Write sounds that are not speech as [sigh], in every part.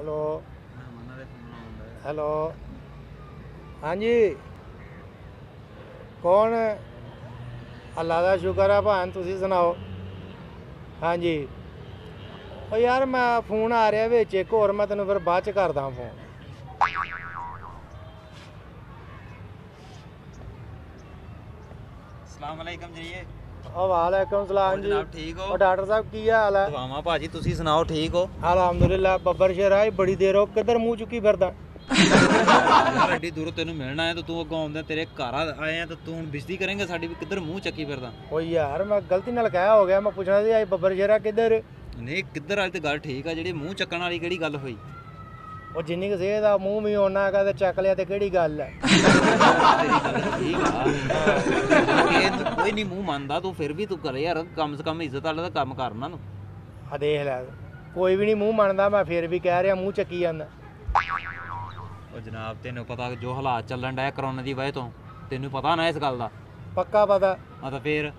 Hello. Hello. ਹਾਂਜੀ। ਕੌਣ? ਅੱਲਾ ਦਾ ਸ਼ੁਕਰ ਆ ਭਾਨ ਤੁਸੀਂ ਸੁਣਾਓ? ਹਾਂਜੀ। ਉਹ ਯਾਰ, ਮੈਂ ਫੋਨ ਆ ਰਿਹਾ ਵਿੱਚ, ਇੱਕ ਹੋਰ ਮੈਂ ਤੈਨੂੰ ਫਿਰ ਬਾਅਦ ਚ ਕਰਦਾ ਫੋਨ। ਅਸਲਾਮ ਅਲੈਕਮ ਜੀ। ਓ ਵਾਲੇਕੁਮ ਸਲਾਮ ਜੀ? ਜਨਾਬ ਠੀਕ ਹੋ? ਓ ਡਾਕਟਰ ਸਾਹਿਬ ਕੀ ਹਾਲ ਹੈ? ਦੁਆਵਾਂ ਭਾਜੀ ਤੁਸੀਂ ਸੁਣਾਓ ਠੀਕ ਹੋ? ਅਲਹਮਦੁਲਿਲਾ ਬੱਬਰ ਸ਼ਰਾਈ ਬੜੀ ਦੇਰ ਹੋ ਕਿੱਧਰ ਮੂੰਹ ਚੁੱਕੀ ਫਿਰਦਾ? ਯਾਰ ਐਡੀ ਦੂਰੋਂ ਤੈਨੂੰ ਮਿਲਣਾ ਹੈ ਤੇ ਤੂੰ ਅੱਗੋਂ ਆਉਂਦਾ ਤੇਰੇ ਘਰ ਆਏ ਆ ਤੇ ਤੂੰ ਹੁਣ ਬਿਜਤੀ ਕਰੇਂਗਾ ਸਾਡੀ ਵੀ ਕਿੱਧਰ ਮੂੰਹ ਚੱਕੀ ਫਿਰਦਾ? ਓ ਯਾਰ ਮੈਂ ਗਲਤੀ ਨਾਲ ਕਹਿਆ ਹੋ ਗਿਆ ਮੈਂ ਪੁੱਛਣਾ ਸੀ ਆਈ ਬੱਬਰ ਸ਼ੇਰਾ ਕਿੱਧਰ? ਨਹੀਂ ਕਿੱਧਰ ਵਾਲੀ ਤੇ ਗੱਲ ਠੀਕ ਆ ਜਿਹੜੀ ਮੂੰਹ ਚੱਕਣ ਵਾਲੀ ਕਿਹੜੀ ਗੱਲ ਹੋਈ? ਉਹ ਜਿੰਨੀ ਕੁ ਆ ਮੂੰਹ ਵੀ ਹੈਗਾ ਤੇ ਚੱਕ ਲਿਆ ਤੇ ਕਿਹੜੀ ਗੱਲ ਹੈ ਠੀਕ ਆ ਕਿ ਕੋਈ ਨਹੀਂ ਮੂੰਹ ਮੰਨਦਾ ਤੂੰ ਫਿਰ ਵੀ ਤੂੰ ਕਰੇ ਯਾਰ ਕਮ ਸੇ ਕਮ ਇੱਜ਼ਤ ਵਾਲਾ ਦਾ ਕੰਮ ਕਰਨਾ ਤੂੰ। ਆ ਦੇਖ ਲੈ ਕੋਈ ਵੀ ਨਹੀਂ ਮੂੰਹ ਮੰਨਦਾ ਮੈਂ ਫਿਰ ਵੀ ਕਹਿ ਰਿਹਾ ਮੂੰਹ ਚੱਕੀ ਜਾਂਦਾ। ਉਹ ਜਨਾਬ ਤੈਨੂੰ ਪਤਾ ਜੋ ਹਾਲਾਤ ਚੱਲਣ ਡਿਆ ਕਰੋਨਾ ਦੀ ਵਜ੍ਹਾ ਤੋਂ ਤੈਨੂੰ ਪਤਾ ਨਾ ਇਸ ਗੱਲ ਦਾ? ਪੱਕਾ ਪਤਾ। ਆ ਤਾਂ ਫੇਰ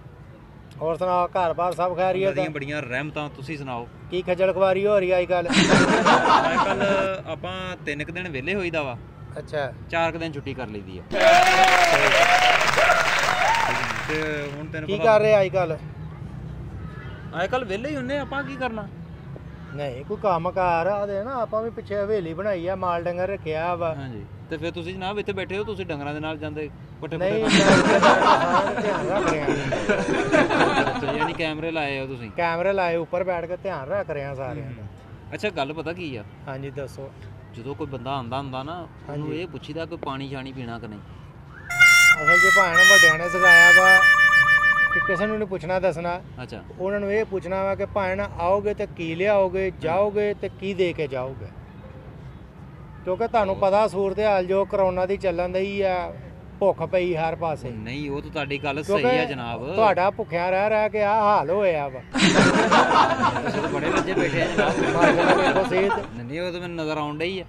ਹੋਰ ਸੁਣਾ ਘਰ-ਬਾਰ ਸਭ ਖੈਰੀਅਤ ਹੈ ਬੜੀਆਂ ਰਹਿਮਤਾਂ ਤੁਸੀਂ ਸੁਣਾਓ? ਕੀ ਖੱਜਲ ਖਵਾਰੀ ਹੋ ਰਹੀ ਆਈ ਕੱਲ ਕੱਲ ਆਪਾਂ ਤਿੰਨ ਕੁ ਦਿਨ ਵਿਹਲੇ ਹੋਈਦਾ ਵਾ। ਅੱਛਾ। ਚਾਰ ਕੁ ਦਿਨ ਛੁੱਟੀ ਕਰ ਲਈਦੀ ਆ। ਤੇ ਹੁਣ ਤੈਨੂੰ ਕੀ ਕਰ ਰਹੇ ਆਈ ਕੱਲ ਅੱਜ ਕੱਲ ਵਿਹਲੇ ਹੀ ਹੁੰਨੇ ਆਪਾਂ ਕੀ ਕਰਨਾ? ਨਹੀਂ ਕੋਈ ਕੰਮ ਕਾਰ ਆ ਦੇ ਨਾ ਆਪਾਂ ਵੀ ਪਿੱਛੇ ਹਵੇਲੀ ਬਣਾਈ ਆ ਮਾਲ ਡੰਗਰ ਰੱਖਿਆ ਵਾ। ਹਾਂਜੀ। ਤੇ ਫਿਰ ਤੁਸੀਂ ਜਨਾਬ ਇੱਥੇ ਬੈਠੇ ਹੋ ਤੁਸੀਂ ਡੰਗਰਾਂ ਦੇ ਨਾਲ ਜਾਂਦੇ ਪੱਠੇ ਨਹੀਂ ਮੈਂ ਇੱਥੇ ਬੈਠ ਦਾ ਧਿਆਨ ਰੱਖ ਕੈਮਰੇ ਲਾਏ ਹੋ ਤੁਸੀਂ? ਕੈਮਰੇ ਲਾਏ ਉੱਪਰ ਬੈਠ ਕੇ ਧਿਆਨ ਰੱਖ ਰਿਹਾ ਸਾਰਿਆਂ ਦਾ। ਅੱਛਾ ਗੱਲ ਪਤਾ ਕੀ ਆ? ਹਾਂਜੀ ਦੱਸੋ। ਜਦੋਂ ਕੋਈ ਬੰਦਾ ਆਂਦਾ ਹੁੰਦਾ ਨਾ ਉਹਨੂੰ। ਇਹ ਪੁੱਛੀਦਾ ਕੋਈ ਪਾਣੀ ਛਾਣੀ ਪੀਣਾ ਕਿ ਨਹੀਂ? ਅਸਲ 'ਚ ਭਾਣ ਵੱਡਿਆਂ ਨੇ ਸਿਖਾਇਆ ਵਾ ਕਿ ਕਿਸੇ ਨੂੰ ਨਹੀਂ ਪੁੱਛਣਾ ਦੱਸਣਾ। ਅੱਛਾ। ਉਹਨਾਂ ਨੂੰ ਇਹ ਪੁੱਛਣਾ ਵਾ ਕਿ ਭਾਣ ਆਓਗੇ ਤੇ ਕੀ ਲਿਆਓਗੇ ਜਾਓਗੇ ਤੇ ਕੀ ਦੇ ਕੇ ਜਾਓਗੇ? ਕਿਉਂਕਿ ਤੁਹਾਨੂੰ ਪਤਾ ਸੂਰਤ ਹਾਲ ਜੋ ਕਰੋਨਾ ਦੀ ਚੱਲਣ ਦੀ ਆ ਭੁੱਖ ਪਈ ਹਰ ਪਾਸੇ। ਨਹੀਂ ਉਹ ਤਾਂ ਤੁਹਾਡੀ ਗੱਲ ਸਹੀ ਆ ਕਿਉਂਕਿ ਜਨਾਬ। ਤੁਹਾਡਾ ਭੁੱਖਿਆ ਰਹਿ ਰਹਿ ਕੇ ਆ ਹਾਲ ਹੋਇਆ ਵਾ। ਤੁਸੀਂ ਤਾਂ ਬੜੇ ਰੱਜੇ ਬੈਠੇ ਆ ਜਨਾਬ। ਨਹੀਂ ਉਹ ਤਾਂ ਮੈਨੂੰ ਨਜ਼ਰ ਆਉਣ ਡਈ ਆ।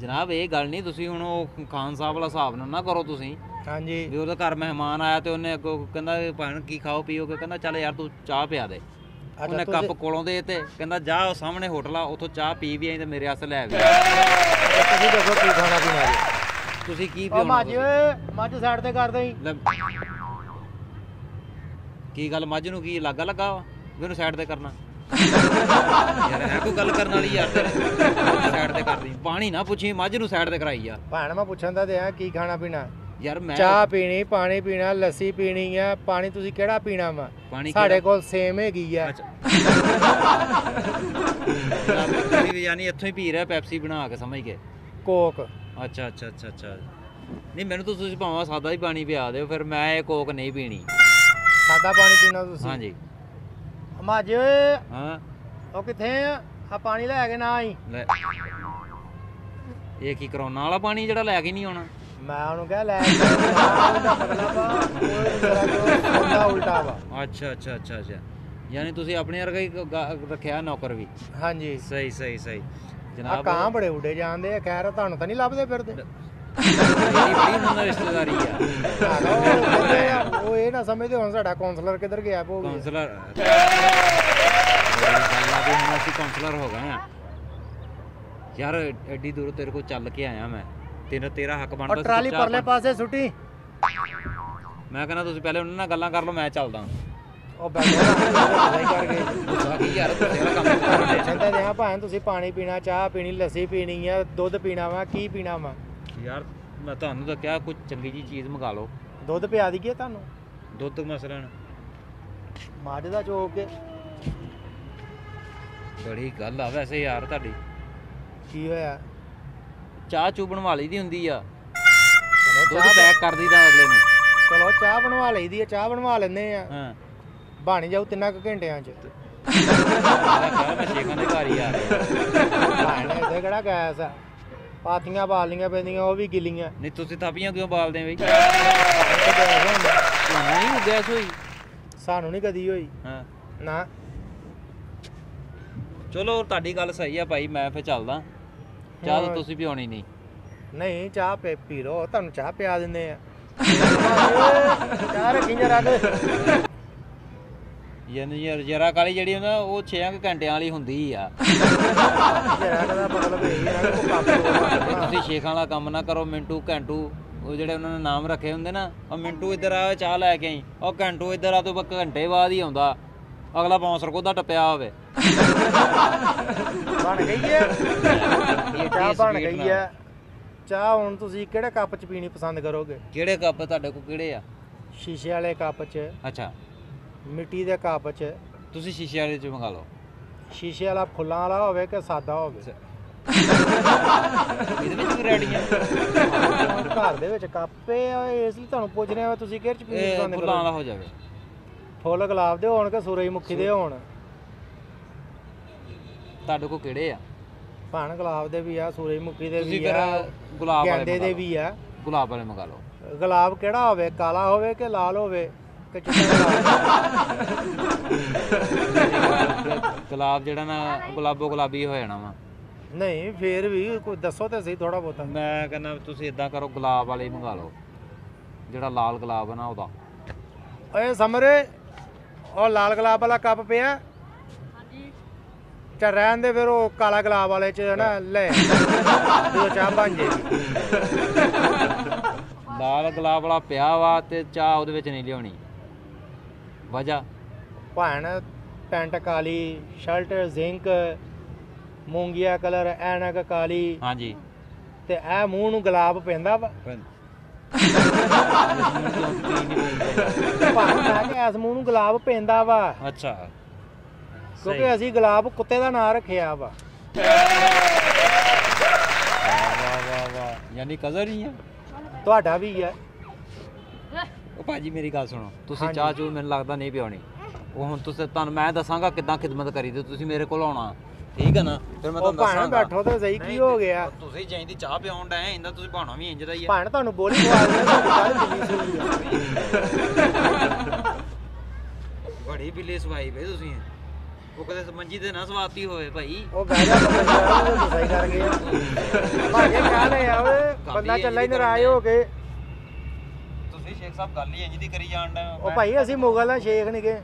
ਜਨਾਬ ਇਹ ਗੱਲ ਨਹੀਂ ਤੁਸੀਂ ਹੁਣ ਉਹ ਖਾਨ ਸਾਹਿਬ ਵਾਲਾ ਹਿਸਾਬ ਨਾਲ ਨਾ ਕਰੋ ਤੁਸੀਂ। ਹਾਂਜੀ। ਵੀ ਉਹਦੇ ਘਰ ਮਹਿਮਾਨ ਆਇਆ ਤੇ ਉਹਨੇ ਅੱਗੋਂ ਕਹਿੰਦਾ ਭੈਣ ਕੀ ਖਾਓ ਪੀਓਗੇ ਕਹਿੰਦਾ ਚੱਲ ਯਾਰ ਤੂੰ ਚਾਹ ਪਿਆ ਦੇ। ਉਹਨੇ ਕੱਪ ਕੋਲੋਂ ਦੇ ਤੇ ਕਹਿੰਦਾ ਜਾ ਉਹ ਸਾਹਮਣੇ ਹੋਟਲ ਆ ਉੱਥੋਂ ਚਾਹ ਪੀ ਵੀ ਆਈ ਤੇ ਮੇਰੇ ਵਾਸਤੇ ਲੈ ਵੀ ਤੁਸੀਂ ਦੱਸੋ ਕੀ ਖਾਣਾ ਪੀਣਾ ਜੀ? ਤੁਸੀਂ ਕੀ ਉਹ ਮੱਝ ਮੱਝ ਸਾਈਡ ਤੇ ਕਰ ਦੇਈ ਕੀ ਗੱਲ ਮੱਝ ਨੂੰ ਕੀ ਲੱਗਾ ਲੱਗਾ ਵਾ? ਵੀ ਉਹਨੂੰ ਸਾਈਡ ਤੇ ਕਰਨਾ? ਯਾਰ ਕੋਈ ਗੱਲ ਕਰਨ ਵਾਲੀ ਯਾਰ। ਸਾਈਡ ਤੇ ਕਰਦੀ। ਪਾਣੀ ਨਾ ਪੁੱਛੀ ਮੱਝ ਨੂੰ ਸਾਈਡ ਤੇ ਕਰਾਈ ਆ। ਭਾਣ ਮੈਂ ਪੁੱਛਣ ਦਾ ਤੇ ਆ ਕੀ ਖਾਣਾ ਪੀਣਾ? ਯਾਰ ਮੈਂ ਚਾਹ ਪੀਣੀ ਪਾਣੀ ਪੀਣਾ ਲੱਸੀ ਪੀਣੀ ਆ। ਪਾਣੀ ਤੁਸੀਂ ਕਿਹੜਾ ਪੀਣਾ ਵਾ? ਪਾਣੀ ਸਾਡੇ ਕੋਲ ਸੇਮ ਹੈਗੀ ਆ। ਵੀ ਯਾਨੀ ਇੱਥੋਂ ਹੀ ਪੀ ਰਿਹਾ ਪੈਪਸੀ ਬਣਾ ਕੇ ਸਮਝ ਕੇ। ਕੋਕ। ਅੱਛਾ ਅੱਛਾ ਅੱਛਾ ਅੱਛਾ। ਨਹੀਂ ਮੈਨੂੰ ਤਾਂ ਤੁਸੀਂ ਭਾਵੇਂ ਸਾਦਾ ਹੀ ਪਾਣੀ ਪਿਆ ਦਿਓ ਫਿਰ ਮੈਂ ਇਹ ਕੋਕ ਨਹੀਂ ਪੀਣੀ। ਸਾਦਾ ਪਾਣੀ ਪੀਣਾ ਤੁਸੀਂ? ਹਾਂਜੀ। ਮੱਝ ਓਏ ਹਾਂ। ਉਹ ਕਿੱਥੇ ਆ? ਆ ਪਾਣੀ ਲੈ ਕੇ ਨਾ ਆਈ। ਲੈ। ਇਹ ਕੀ ਕਰੋਨਾ ਵਾਲਾ ਪਾਣੀ ਜਿਹੜਾ ਲੈ ਕੇ ਨਹੀਂ ਆਉਣਾ? ਮੈਂ ਉਹਨੂੰ ਕਿਹਾ ਲੈ ਕੇ ਉਹ ਜੋ ਉਲਟਾ ਵਾ। ਅੱਛਾ ਅੱਛਾ ਅੱਛਾ ਅੱਛਾ। ਯਾਨੀ ਤੁਸੀਂ ਆਪਣੇ ਵਰਗਾ ਹੀ ਗ- ਗ- ਰੱਖਿਆ ਨੌਕਰ ਵੀ। ਹਾਂਜੀ। ਸਹੀ ਸਹੀ ਸਹੀ। ਆ ਕਾਂ ਬੜੇ ਉੱਡੇ ਜਾਂਦੇ ਆ ਖੈਰ ਤੁਹਾਨੂੰ ਤਾਂ ਨਹੀਂ ਲੱਭਦੇ ਫਿਰਦੇ। ਮੇਰੀ ਬੜੀ ਉਹਨਾਂ ਨਾਲ ਰਿਸ਼ਤੇਦਾਰੀ ਆ। ਹੈਗਾ ਉਹ ਉਹ ਇਹ ਨਾ ਸਮਝਦੇ ਹੁਣ ਸਾਡਾ ਕਾਉਂਸਲਰ ਕਿੱਧਰ ਗਿਆ ਗਿਆ ਕਾਉਂਸਲਰ ਗੱਲ ਆ ਵੀ ਹੁਣ ਅਸੀਂ ਕਾਉਂਸਲਰ ਹੋ ਗਏ ਆ। ਯਾਰ ਐਡੀ ਦੂਰ ਤੇਰੇ ਕੋਲ ਚੱਲ ਕੇ ਆਇਆ ਮੈਂ। ਤੇਰਾ ਤੇਰਾ ਹੱਕ ਬਣਦਾ ਸੀ ਟਰਾਲੀ ਪਰਲੇ ਪਾਸੇ ਸੁੱਟੀ। ਮੈਂ ਕਹਿੰਦਾ ਤੁਸੀਂ ਪਹਿਲੇ ਉਹਨਾਂ ਨਾਲ ਗੱਲਾਂ ਕਰ ਲਓ ਮੈਂ ਚੱਲਦਾ। ਉਹ ਬੈਠੋ ਨਹੀਂ ਕਰ ਗਏ ਗੁੱਸਾ ਕੀ ਯਾਰ ਤੁਸੀਂ ਇਹਦਾ ਕੰਮ ਕਰ ਰਹੇ ਚੰਦਾ ਦਿਆਂ ਭਾਂ ਤੁਸੀਂ ਪਾਣੀ ਪੀਣਾ ਚਾਹ ਪੀਣੀ ਲੱਸੀ ਪੀਣੀ ਆ ਦੁੱਧ ਪੀਣਾ ਵਾ ਕੀ ਪੀਣਾ ਵਾ? ਯਾਰ ਮੈਂ ਤੁਹਾਨੂੰ ਤਾਂ ਕਿਹਾ ਕੁਝ ਚੰਗੀ ਜੀ ਚੀਜ਼ ਮੰਗਾ ਲਓ। ਦੁੱਧ ਪਿਆ ਦਈਏ ਤੁਹਾਨੂੰ? ਦੁੱਧ ਮਸਲਨ ਮੱਝ ਦਾ ਚੋਕ ਕੇ। ਬੜੀ ਗੱਲ ਆ ਵੈਸੇ ਯਾਰ ਤੁਹਾਡੀ। ਕੀ ਹੋਇਆ? ਚਾਹ ਚੂ ਬਣਵਾ ਲਈ ਦੀ ਹੁੰਦੀ ਆ। ਚਲੋ ਦੁੱਧ ਚਾਹ ਪੈਕ ਕਰ ਦਈਦਾ ਅਗਲੇ ਨੂੰ। ਚਲੋ ਚਾਹ ਬਣਵਾ ਲਈਦੀ ਆ ਚਾਹ ਬਣਵਾ ਲੈਂਦੇ ਆ। ਹਾਂ। ਬਣ ਜਾਊ ਤਿੰਨਾਂ ਕੁ ਘੰਟਿਆਂ ਚ। ਮੈਂ ਕਿਹਾ ਮੈਂ ਸ਼ੇਖਾਂ ਦੇ ਘਰ ਹੀ ਆ ਰਿਹਾ ਭਾਣ ਇੱਥੇ ਕਿਹੜਾ ਗੈਸ ਆ? ਪਾਥੀਆਂ ਬਾਲੀਆਂ ਪੈਂਦੀਆਂ ਉਹ ਵੀ ਗਿੱਲੀਆਂ। ਨਹੀਂ ਤੁਸੀਂ ਥਾਪੀਆਂ ਕਿਉਂ ਬਾਲਦੇ ਬਈ? ਨਹੀਂ ਗੈਸ ਹੋਈ। ਸਾਨੂੰ ਨਹੀਂ ਕਦੀ ਹੋਈ। ਹਾਂ। ਨਾ। ਚਲੋ ਤੁਹਾਡੀ ਗੱਲ ਸਹੀ ਆ ਭਾਈ ਮੈਂ ਫੇਰ ਚੱਲਦਾ। ਚਾਹ ਤਾਂ। ਤੁਸੀਂ ਪਿਉਣੀ ਨਹੀਂ। ਨਹੀਂ ਚਾਹ ਪੀ ਪੀ ਲੋ ਤੁਹਾਨੂੰ ਚਾਹ ਪਿਆ ਦਿੰਦੇ ਆ। [laughs] ਚਾਹ ਰੱਖੀ ਜਰਾ ਯਾਨੀ ਯਾਰ ਜਰਾ ਕਾਲੀ ਜਿਹੜੀ ਹੁੰਦਾ ਉਹ 6 ਘੰਟਿਆਂ ਵਾਲੀ ਹੁੰਦੀ ਆ ਜਿਹੜਾ ਦਾ ਮਤਲਬ ਇਹ ਹੈ ਕਿ ਕੋਈ ਕੰਮ ਤੇ ਕਰਨਾ ਤੁਸੀਂ ਸ਼ੇਖਾਂ ਵਾਲਾ ਕੰਮ ਨਾ ਕਰੋ ਮਿੰਟੂ ਘੰਟੂ ਉਹ ਜਿਹੜੇ ਉਹਨਾਂ ਨੇ ਨਾਮ ਰੱਖੇ ਹੁੰਦੇ ਨਾ ਉਹ ਮਿੰਟੂ ਇੱਧਰ ਆ ਚਾਹ ਲੈ ਕੇ ਆਈ। ਉਹ ਘੰਟੂ ਇੱਧਰ ਆ ਤੋਂ ਬੱਕ ਘੰਟੇ ਬਾਅਦ ਹੀ ਆਉਂਦਾ। ਅਗਲਾ ਬੌਂਸਰ ਕੋਦਾ ਟੱਪਿਆ ਹੋਵੇ। ਬਣ ਗਈ ਹੈ ਇਹ ਚਾਹ ਬਣ ਗਈ। ਹੈ ਚਾਹ ਹੁਣ ਤੁਸੀਂ ਕਿਹੜੇ ਕੱਪ 'ਚ ਪੀਣੀ ਪਸੰਦ ਕਰੋਗੇ? ਕਿਹੜੇ ਕੱਪ ਤੁਹਾਡੇ ਕੋਲ ਕਿਹੜੇ ਆ? ਸ਼ੀਸ਼ੇ ਵਾਲੇ ਕੱਪ 'ਚ। ਅੱਛਾ। ਮਿੱਟੀ ਦੇ ਕੱਪ 'ਚ। ਤੁਸੀਂ ਸ਼ੀਸ਼ੇ ਵਾਲੇ ਚ ਮੰਗਾ ਲਓ। ਸ਼ੀਸ਼ੇ ਵਾਲਾ ਫੁੱਲਾਂ ਵਾਲਾ ਹੋਵੇ ਕਿ ਸਾਦਾ ਹੋਵੇ? ਇਹਦੇ ਵਿੱਚ ਵੀ ਰੈਡੀਆਂ। ਹੁਣ ਘਰ ਦੇ ਵਿੱਚ ਕੱਪ ਆ ਇਸ ਲਈ ਤੁਹਾਨੂੰ ਪੁੱਛ ਰਿਹਾ ਤੁਸੀਂ ਕਿਹੜੇ 'ਚ ਪੀਣੀ ਇਹ ਫੁੱਲਾਂ ਵਾਲਾ ਹੋ ਜਾਵੇ। ਫੁੱਲ ਗੁਲਾਬ ਦੇ ਹੋਣ ਕਿ ਸੂਰਜਮੁਖੀ ਦੇ ਹੋਣ? ਤੁਹਾਡੇ ਕੋਲ ਕਿਹੜੇ ਆ? ਭਾਣ ਗੁਲਾਬ ਦੇ ਵੀ ਆ ਸੂਰਜਮੁਖੀ ਦੇ ਤੁਸੀਂ ਵੀ ਫਿਰ ਆ ਗੁਲਾਬ ਵਾਲੇ ਗੈਂਦੇ ਮੰਗਾ ਦੇ ਲਓ? ਵੀ ਆ। ਗੁਲਾਬ ਵਾਲੇ ਮੰਗਾ ਲਓ। ਗੁਲਾਬ ਕਿਹੜਾ ਹੋਵੇ ਕਾਲਾ ਹੋਵੇ ਕਿ ਲਾਲ ਹੋਵੇ? ਗੁਲਾਬ ਗੁਲਾਬ ਜਿਹੜਾ ਨਾ ਗੁਲਾਬੋ ਗੁਲਾਬੀ ਹੋ ਜਾਣਾ ਵਾ। ਨਹੀਂ ਫੇਰ ਵੀ ਕੋਈ ਦੱਸੋ ਤੇ ਸਹੀ ਥੋੜਾ ਬਹੁਤਾ। ਮੈਂ ਕਹਿੰਦਾ ਤੁਸੀਂ ਇਦਾਂ ਕਰੋ ਗੁਲਾਬ ਵਾਲੇ ਹੀ ਮੰਗਾ ਲਓ। ਜਿਹੜਾ ਲਾਲ ਗੁਲਾਬ ਆ ਨਾ ਉਹਦਾ। ਓਏ ਸਮਰੇ ਉਹ ਲਾਲ ਗੁਲਾਬ ਵਾਲਾ ਕੱਪ ਪਿਆ। ਹਾਂਜੀ। ਚਾ ਰਹਿਣ ਦੇ ਫਿਰ ਉਹ ਕਾਲਾ ਗੁਲਾਬ ਵਾਲੇ ਚ ਨਾ ਲੈ। ਜਦੋਂ ਚਾਹ ਬਣ ਜੇਗੀ ਲਾਲ ਗੁਲਾਬ ਵਾਲਾ ਪਿਆ ਵਾ ਤੇ ਚਾਹ ਉਹਦੇ ਵਿੱਚ ਨਹੀਂ ਲਿਆਉਣੀ। ਵਜ੍ਹਾ ਭਾਣ ਪੈਂਟ ਕਾਲੀ ਸ਼ਰਟ ਜ਼ਿੰਕ ਮੂੰਗੀਆ ਕਲਰ ਐਨਕ ਕਾਲੀ। ਹਾਂਜੀ। ਤੇ ਇਹ ਮੂੰਹ ਨੂੰ ਗੁਲਾਬ ਪੈਂਦਾ ਵਾ। ਮੈਂ ਕਿ ਇਸ ਮੂੰਹ ਨੂੰ ਗੁਲਾਬ ਪੈਂਦਾ ਵਾ। ਅੱਛਾ। ਕਿਉਂਕਿ ਅਸੀਂ ਗੁਲਾਬ ਕੁੱਤੇ ਦਾ ਨਾਂ ਰੱਖਿਆ ਵਾ। ਵਾਹ ਵਾਹ ਵਾਹ ਯਾਨੀ ਕਜ਼ਰ ਹੀ ਆ। ਤੁਹਾਡਾ ਵੀ ਹੈ ਉਹ ਭਾਜੀ ਮੇਰੀ ਗੱਲ ਸੁਣੋ ਤੁਸੀਂ। ਚਾਹ ਚੂ ਮੈਨੂੰ ਲੱਗਦਾ ਨਹੀਂ ਪਿਆਉਣੀ। ਉਹ ਹੁਣ ਤੁਸੀਂ ਤੁਹਾਨੂੰ ਮੈਂ ਦੱਸਾਂਗਾ ਕਿੱਦਾਂ ਖਿਦਮਤ ਕਰੀਦੀ ਤੁਸੀਂ ਮੇਰੇ ਕੋਲ ਆਉਣਾ। ਠੀਕ ਹੈ ਨਾ? ਫਿਰ ਮੈਂ ਤੁਹਾਨੂੰ ਭਾਣ ਦੱਸਾਂਗਾ। ਬੈਠੋ ਤੇ ਸਹੀ ਕੀ ਹੋ ਗਿਆ? ਤੁਸੀਂ ਜੈਂਦੀ ਚਾਹ ਪਿਆਉਣ ਡਏ ਇੰਦਾ ਤੁਸੀਂ ਭਾਣਾ ਵੀ ਇੰਜ ਦਾ ਹੀ ਆ। ਭਾਣ ਤੁਹਾਨੂੰ ਬੋਲੀ ਖਵਾ ਦਿੰਦੇ ਬੜੀ ਬਿੱਲੀ ਸਵਾਈ ਵੇ ਤੁਸੀਂ। ਉਹ ਕਦੇ ਮੰਜੀ ਤੇ ਨਾ ਸਵਾਤੀ ਹੋਵੇ ਭਾਈ। ਉਹ ਬਹਿ ਜਾ ਬੰਦਾ ਉਹ ਗੁੱਸਾ ਹੀ ਕਰ ਗਿਆ ਭਾਗੇ ਕਹਿ ਲੈ ਆ ਓਏ ਬੰਦਾ ਚੱਲਾ ਹੀ ਨਾਰਾਜ਼ ਹੋ ਕੇ। ਤੁਸੀਂ ਸ਼ੇਖ ਸਾਹਿਬ ਗੱਲ ਹੀ ਇੰਜ ਦੀ ਕਰੀ ਜਾਣ ਦਾ ਉਹ ਭਾਈ ਅਸੀਂ ਮੁਗਲ ਆ, ਸ਼ੇਖ ਨਹੀਂਗੇ